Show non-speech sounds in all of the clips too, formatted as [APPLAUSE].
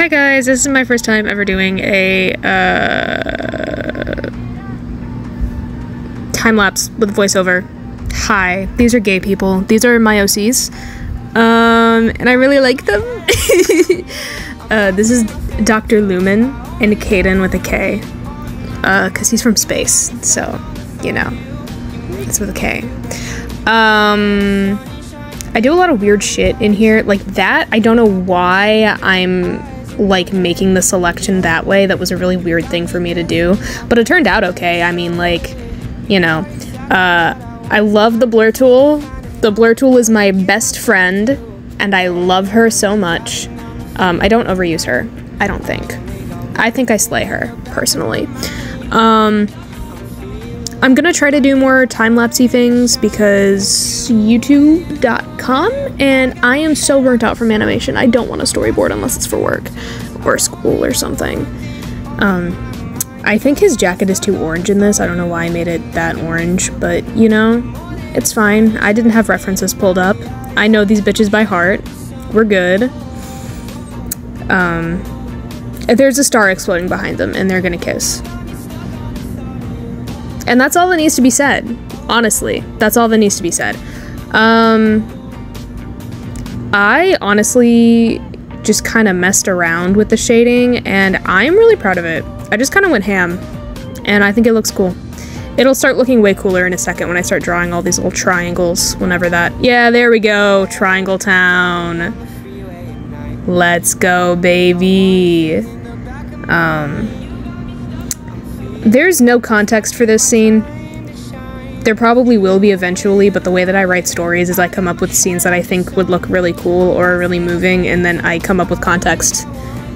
Hi guys, this is my first time ever doing a uh, time lapse with voiceover. Hi, these are gay people. These are my OCs, um, and I really like them. [LAUGHS] uh, this is Dr. Lumen and Caden with a K, because uh, he's from space, so you know, it's with a K. Um, I do a lot of weird shit in here, like that. I don't know why I'm like making the selection that way. That was a really weird thing for me to do, but it turned out okay. I mean, like, you know, uh, I love the blur tool. The blur tool is my best friend, and I love her so much. Um, I don't overuse her. I don't think. I think I slay her personally. Um, I'm gonna try to do more time lapsey things because YouTube.com, and I am so burnt out from animation. I don't want a storyboard unless it's for work or school or something. Um, I think his jacket is too orange in this. I don't know why I made it that orange, but you know, it's fine. I didn't have references pulled up. I know these bitches by heart. We're good. Um, there's a star exploding behind them, and they're gonna kiss. And that's all that needs to be said. Honestly, that's all that needs to be said. Um, I honestly just kind of messed around with the shading, and I'm really proud of it. I just kind of went ham, and I think it looks cool. It'll start looking way cooler in a second when I start drawing all these little triangles whenever that- Yeah, there we go, Triangle Town. Let's go, baby. Um, there's no context for this scene. There probably will be eventually, but the way that I write stories is I come up with scenes that I think would look really cool or really moving, and then I come up with context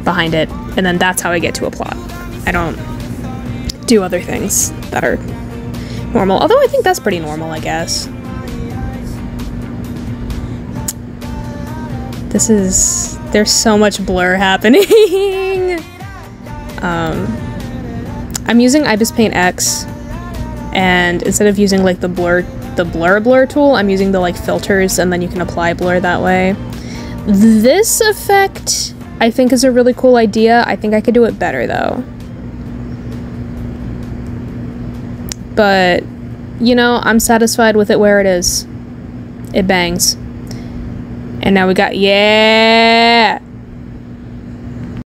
behind it, and then that's how I get to a plot. I don't do other things that are normal, although I think that's pretty normal, I guess. This is... there's so much blur happening! [LAUGHS] um, I'm using Ibis Paint X, and instead of using like the blur the blur blur tool, I'm using the like filters and then you can apply blur that way. This effect I think is a really cool idea. I think I could do it better though. But you know, I'm satisfied with it where it is. It bangs. And now we got yeah.